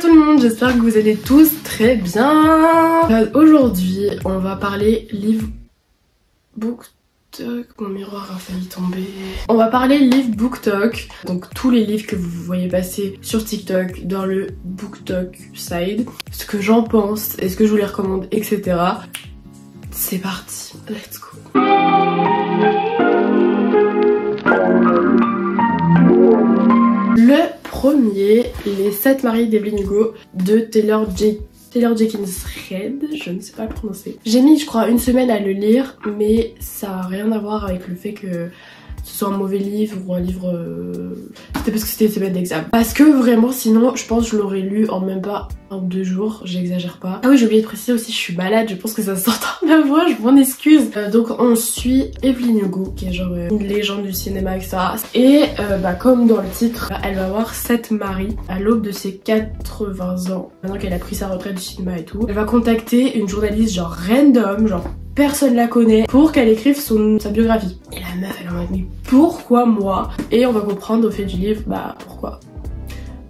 tout le monde, j'espère que vous allez tous très bien. Euh, Aujourd'hui, on va parler livre BookTok. Mon miroir a failli tomber. On va parler livre BookTok. Donc tous les livres que vous voyez passer sur TikTok dans le BookTok side. Ce que j'en pense, est-ce que je vous les recommande, etc. C'est parti, let's go. Premier, Les 7 maris d'Evelyn Hugo de Taylor J. Taylor Jenkins Reid, je ne sais pas le prononcer. J'ai mis, je crois, une semaine à le lire, mais ça a rien à voir avec le fait que ce soit un mauvais livre ou un livre... euh, C'était parce que c'était semaine d'examen. Parce que vraiment, sinon, je pense que je l'aurais lu en même pas un deux jours, j'exagère pas. Ah oui, j'ai oublié de préciser aussi, je suis malade, je pense que ça dans ma voix, je m'en excuse. Euh, donc on suit Evelyn Hugo, qui est genre euh, une légende du cinéma, etc. Et euh, bah, comme dans le titre, elle va avoir sept maris à l'aube de ses 80 ans. Maintenant qu'elle a pris sa retraite du cinéma et tout, elle va contacter une journaliste genre random, genre personne la connaît, pour qu'elle écrive son, sa biographie. Elle est en mais pourquoi moi? Et on va comprendre au fait du livre, bah pourquoi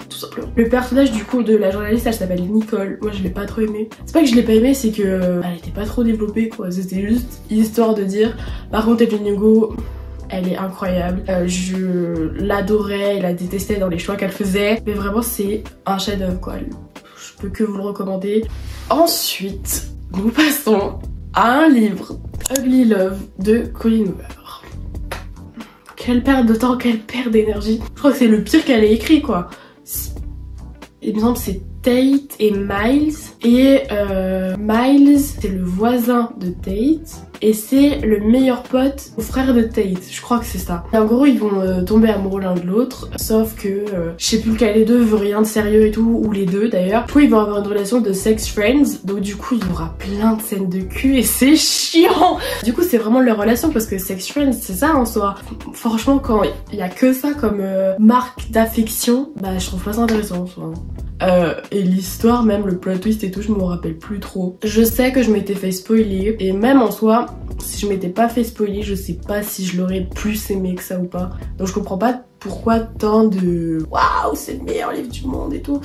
tout simplement. Le personnage du coup de la journaliste elle s'appelle Nicole. Moi je l'ai pas trop aimé. C'est pas que je l'ai pas aimé, c'est que euh, elle était pas trop développée quoi. C'était juste histoire de dire. Par contre Evelyn Hugo, elle est incroyable. Euh, je l'adorais, et la détestais dans les choix qu'elle faisait. Mais vraiment c'est un chef-d'œuvre quoi. Je peux que vous le recommander. Ensuite, nous passons à un livre, Ugly Love de Colin Hoover. Quelle perte de temps, quelle perte d'énergie. Je crois que c'est le pire qu'elle ait écrit quoi. Il me c'est Tate et Miles. Et euh, Miles, c'est le voisin de Tate. Et c'est le meilleur pote au frère de Tate. Je crois que c'est ça. Et en gros, ils vont euh, tomber amoureux l'un de l'autre. Sauf que euh, je sais plus lequel des deux veut rien de sérieux et tout. Ou les deux d'ailleurs. Du coup, ils vont avoir une relation de sex friends. Donc du coup, il y aura plein de scènes de cul. Et c'est chiant. Du coup, c'est vraiment leur relation. Parce que sex friends, c'est ça en soi. Franchement, quand il y a que ça comme euh, marque d'affection, bah je trouve pas ça intéressant en soi. Euh, et l'histoire, même le plot twist et tout, je m'en rappelle plus trop. Je sais que je m'étais fait spoiler, et même en soi, si je m'étais pas fait spoiler, je sais pas si je l'aurais plus aimé que ça ou pas. Donc je comprends pas pourquoi tant de waouh, c'est le meilleur livre du monde et tout.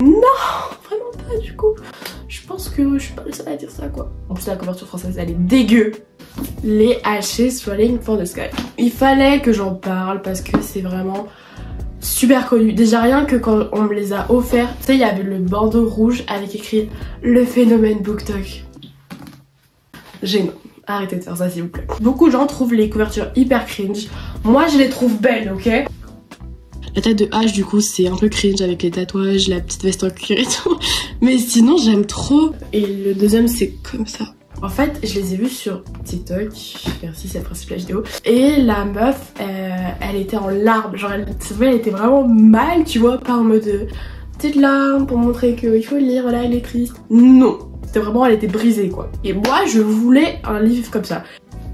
Non, vraiment pas du coup. Je pense que je suis pas le seul à dire ça quoi. En plus la couverture française elle est dégueu. Les Ashes Falling for the Sky. Il fallait que j'en parle parce que c'est vraiment super connu. Déjà rien que quand on me les a offerts, tu sais, il y avait le bandeau rouge avec écrit le phénomène BookTok. Gênant. Arrêtez de faire ça s'il vous plaît. Beaucoup de gens trouvent les couvertures hyper cringe. Moi je les trouve belles, ok? La tête de H du coup c'est un peu cringe avec les tatouages, la petite veste en cuir et tout. Mais sinon j'aime trop. Et le deuxième c'est comme ça. En fait, je les ai vus sur TikTok, merci c'est le principe de la vidéo. Et la meuf, euh, elle était en larmes, genre elle, elle était vraiment mal, tu vois, pas en mode euh, petite larme pour montrer qu'il faut lire, voilà, elle est triste. Non, c'était vraiment, elle était brisée quoi. Et moi, je voulais un livre comme ça.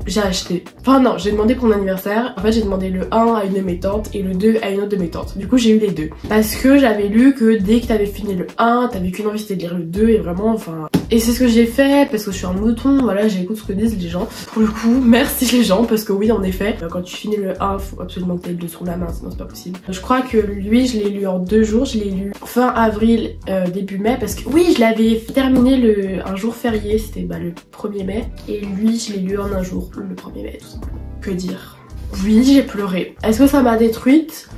J'ai acheté. Enfin non, j'ai demandé pour mon anniversaire. En fait, j'ai demandé le 1 à une de mes tantes et le 2 à une autre de mes tantes. Du coup, j'ai eu les deux. Parce que j'avais lu que dès que t'avais fini le 1, t'avais qu'une envie c'était de lire le 2 et vraiment, enfin... Et c'est ce que j'ai fait parce que je suis un mouton, voilà, j'écoute ce que disent les gens. Pour le coup, merci les gens parce que oui, en effet, quand tu finis le 1, faut absolument que t'aies le 2 sur la main, sinon c'est pas possible. Je crois que lui, je l'ai lu en deux jours. Je l'ai lu fin avril, euh, début mai parce que oui, je l'avais terminé le, un jour férié, c'était bah, le 1er mai. Et lui, je l'ai lu en un jour, le 1er mai, tout simplement. Que dire? Oui, j'ai pleuré. Est-ce que ça m'a détruite?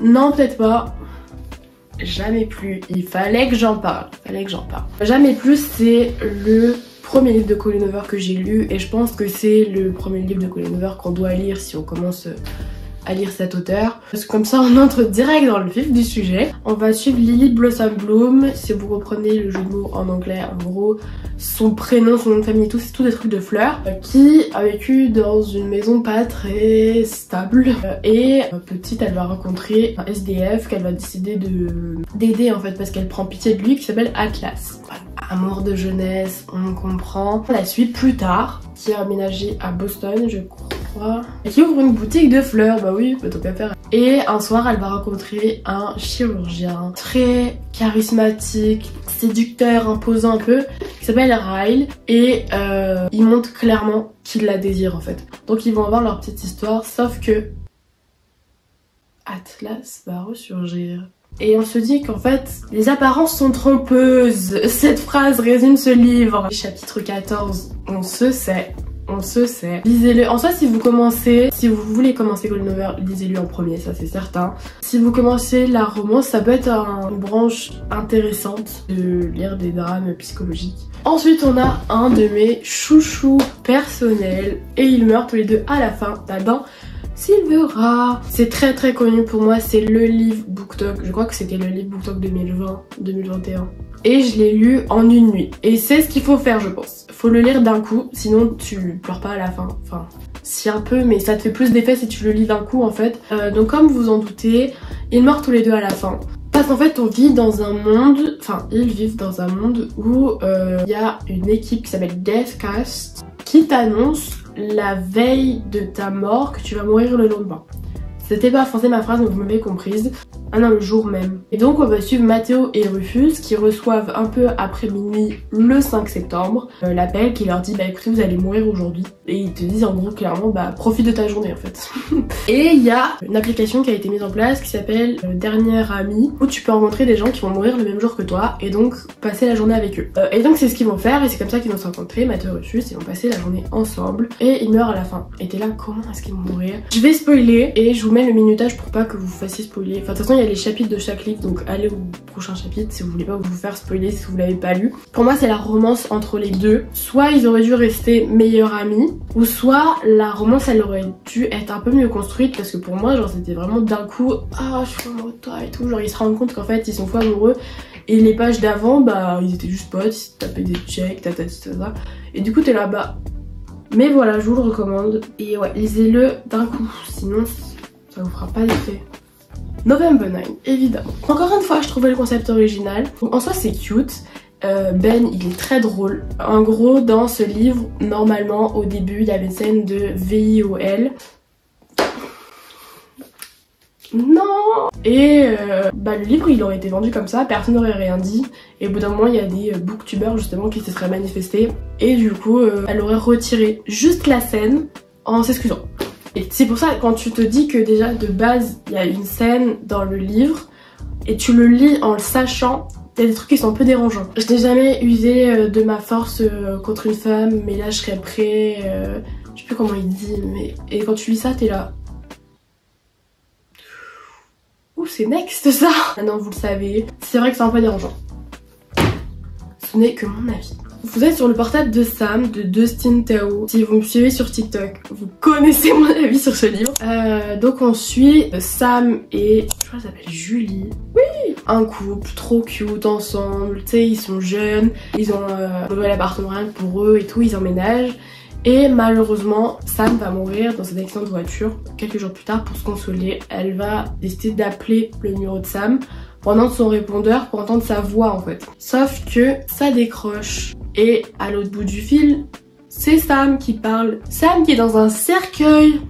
Non, peut-être pas. Jamais plus. Il fallait que j'en parle. Fallait que j'en parle. Jamais plus, c'est le premier livre de Colin Hoover que j'ai lu et je pense que c'est le premier livre de Colin Hoover qu'on doit lire si on commence à lire cet auteur. Parce que comme ça on entre direct dans le vif du sujet. On va suivre Lily Blossom Bloom. Si vous reprenez le jeu de mots en anglais, en gros, son prénom, son nom de famille, tout, c'est tout des trucs de fleurs. Qui a vécu dans une maison pas très stable. Et petite, elle va rencontrer un SDF qu'elle va décider de d'aider en fait parce qu'elle prend pitié de lui qui s'appelle Atlas. Amour de jeunesse, on comprend. On la suit plus tard, qui a aménagé à Boston, je crois. Et qui ouvre une boutique de fleurs, bah oui, pas tout qu'à faire. Et un soir, elle va rencontrer un chirurgien très charismatique, séducteur, imposant un peu, qui s'appelle Ryle. Et euh, il montre clairement qu'il la désire en fait. Donc ils vont avoir leur petite histoire, sauf que Atlas va ressurgir. Et on se dit qu'en fait, les apparences sont trompeuses. Cette phrase résume ce livre. Chapitre 14, on se sait on se sait. Lisez-le. En soi, si vous commencez, si vous voulez commencer Golden Over, lisez-le en premier, ça c'est certain. Si vous commencez la romance, ça peut être une branche intéressante de lire des drames psychologiques. Ensuite, on a un de mes chouchous personnels et ils meurent tous les deux à la fin d'Adam Silvera. C'est très très connu pour moi, c'est le livre BookTok. Je crois que c'était le livre BookTok 2020-2021. Et je l'ai lu en une nuit. Et c'est ce qu'il faut faire, je pense. Faut le lire d'un coup, sinon tu pleures pas à la fin. Enfin, si un peu, mais ça te fait plus d'effet si tu le lis d'un coup en fait. Euh, donc comme vous en doutez, ils meurent tous les deux à la fin. Parce qu'en fait, on vit dans un monde, enfin, ils vivent dans un monde où euh, il y a une équipe qui s'appelle Deathcast qui t'annonce la veille de ta mort que tu vas mourir le lendemain. C'était pas français ma phrase, mais vous m'avez comprise. Ah non, le jour même. Et donc on va suivre Mathéo et Rufus qui reçoivent un peu après minuit le 5 septembre euh, l'appel qui leur dit bah écoutez vous allez mourir aujourd'hui. Et ils te disent en gros clairement bah profite de ta journée en fait. et il y a une application qui a été mise en place qui s'appelle euh, Dernière Amie où tu peux rencontrer des gens qui vont mourir le même jour que toi et donc passer la journée avec eux. Euh, et donc c'est ce qu'ils vont faire et c'est comme ça qu'ils vont se rencontrer, Mathéo et Rufus, ils vont passer la journée ensemble et ils meurent à la fin. Et t'es là comment est-ce qu'ils vont mourir? Je vais spoiler et je vous mets le minutage pour pas que vous fassiez spoiler. Enfin les chapitres de chaque livre, donc allez au prochain chapitre si vous voulez pas vous faire spoiler si vous l'avez pas lu. Pour moi, c'est la romance entre les deux. Soit ils auraient dû rester meilleurs amis, ou soit la romance elle aurait dû être un peu mieux construite parce que pour moi, genre c'était vraiment d'un coup, ah je suis amoureux de toi et tout. Genre ils se rendent compte qu'en fait ils sont fou amoureux. Et les pages d'avant, bah ils étaient juste potes, ils tapaient des checks, ta ça. Et du coup t'es là, bah. Mais voilà, je vous le recommande. Et ouais, lisez-le d'un coup, sinon ça vous fera pas d'effet. November 9, évidemment. Encore une fois, je trouvais le concept original. En soi, c'est cute. Euh, ben, il est très drôle. En gros, dans ce livre, normalement, au début, il y avait une scène de VIOL. Non Et euh, bah, le livre, il aurait été vendu comme ça, personne n'aurait rien dit. Et au bout d'un moment, il y a des euh, booktubers, justement, qui se seraient manifestés. Et du coup, elle aurait retiré juste la scène en s'excusant. Et c'est pour ça, quand tu te dis que déjà de base, il y a une scène dans le livre, et tu le lis en le sachant, il y a des trucs qui sont un peu dérangeants. Je n'ai jamais usé euh, de ma force euh, contre une femme, mais là je serais prêt. Euh, je sais plus comment il dit, mais. Et quand tu lis ça, t'es là. Ouh, c'est next ça Maintenant vous le savez, c'est vrai que c'est un peu dérangeant. Ce n'est que mon avis. Vous êtes sur le portable de Sam, de Dustin Tao. Si vous me suivez sur TikTok, vous connaissez mon avis sur ce livre. Euh, donc on suit Sam et... Je crois qu'elle s'appelle Julie. Oui Un couple trop cute ensemble. Tu sais, ils sont jeunes. Ils ont euh, un nouvel appartement pour eux et tout. Ils emménagent. Et malheureusement, Sam va mourir dans un accident de voiture. Quelques jours plus tard, pour se consoler, elle va décider d'appeler le numéro de Sam pendant son répondeur pour entendre sa voix en fait. Sauf que ça décroche. Et à l'autre bout du fil, c'est Sam qui parle. Sam qui est dans un cercueil.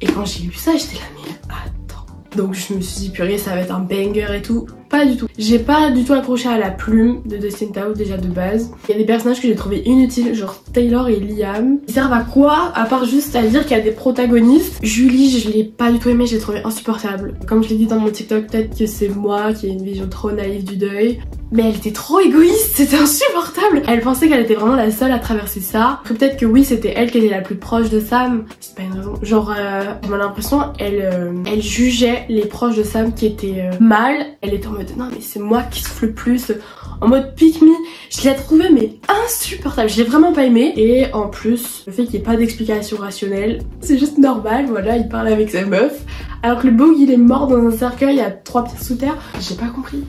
Et quand j'ai lu ça, j'étais là, mais attends. Donc je me suis dit, purée, ça va être un banger et tout. Pas du tout. J'ai pas du tout accroché à la plume de Dustin Tao déjà de base. Il y a des personnages que j'ai trouvé inutiles, genre Taylor et Liam. Ils servent à quoi À part juste à dire qu'il y a des protagonistes? Julie, je l'ai pas du tout aimé, j'ai trouvé insupportable. Comme je l'ai dit dans mon TikTok, peut-être que c'est moi qui ai une vision trop naïve du deuil. Mais elle était trop égoïste, c'était insupportable. Elle pensait qu'elle était vraiment la seule à traverser ça. Peut-être que oui, c'était elle qui était la plus proche de Sam. C'est pas une raison. Genre, euh, j'ai l'impression, elle, euh, elle jugeait les proches de Sam qui étaient euh, mal. Elle était en mode non mais c'est moi qui souffle le plus. En mode pick me. Je l'ai trouvé mais insupportable. Je l'ai vraiment pas aimé. Et en plus le fait qu'il n'y ait pas d'explication rationnelle c'est juste normal. Voilà il parle avec sa meuf. Alors que le bug il est mort dans un cercueil à trois pieds sous terre. J'ai pas compris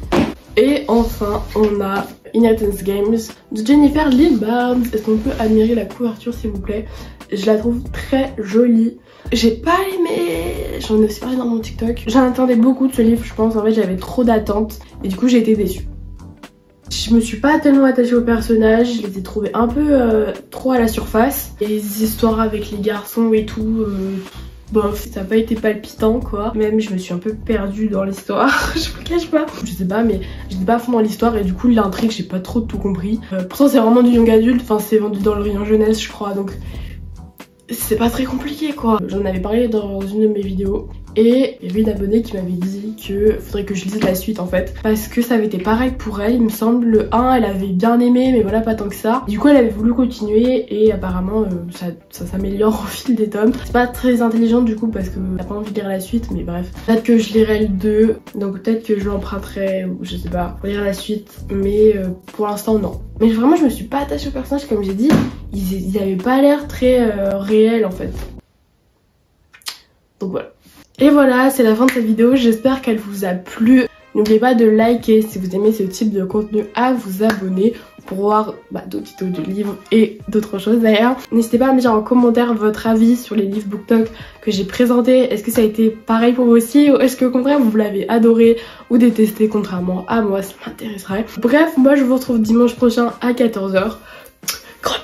et enfin on a Inheritance Games de Jennifer Barnes est-ce qu'on peut admirer la couverture s'il vous plaît? Je la trouve très jolie j'ai pas aimé, j'en ai aussi parlé dans mon TikTok. J'en attendais beaucoup de ce livre, je pense. En fait, j'avais trop d'attentes et du coup, j'ai été déçue. Je me suis pas tellement attachée aux personnages, je les ai trouvés un peu euh, trop à la surface. Les histoires avec les garçons et tout, euh, bof, ça n'a pas été palpitant quoi. Même je me suis un peu perdue dans l'histoire, je vous cache pas. Je sais pas, mais j'étais pas à fond dans l'histoire et du coup l'intrigue, j'ai pas trop tout compris. Euh, pourtant c'est vraiment du young adulte, enfin c'est vendu dans le rayon jeunesse je crois, donc c'est pas très compliqué quoi. J'en avais parlé dans une de mes vidéos et il y avait une abonnée qui m'avait dit que faudrait que je lise la suite en fait. Parce que ça avait été pareil pour elle il me semble. Le 1 elle avait bien aimé mais voilà pas tant que ça. Du coup elle avait voulu continuer et apparemment euh, ça, s'améliore au fil des tomes. C'est pas très intelligent du coup parce que t'as pas envie de lire la suite mais bref. Peut-être que je lirai le 2 donc peut-être que je l'emprunterai ou je sais pas. Pour lire la suite. Mais euh, pour l'instant non. Mais vraiment je me suis pas attachée au personnage comme j'ai dit. Ils, ils avaient pas l'air très euh, réels en fait. Donc voilà et voilà, c'est la fin de cette vidéo, j'espère qu'elle vous a plu. N'oubliez pas de liker si vous aimez ce type de contenu, à vous abonner pour voir bah, d'autres vidéos de livres et d'autres choses d'ailleurs. N'hésitez pas à me dire en commentaire votre avis sur les livres BookTok que j'ai présentés. Est-ce que ça a été pareil pour vous aussi ou est-ce que au contraire vous l'avez adoré ou détesté contrairement à moi Ça m'intéresserait. Bref, moi je vous retrouve dimanche prochain à 14h. Gros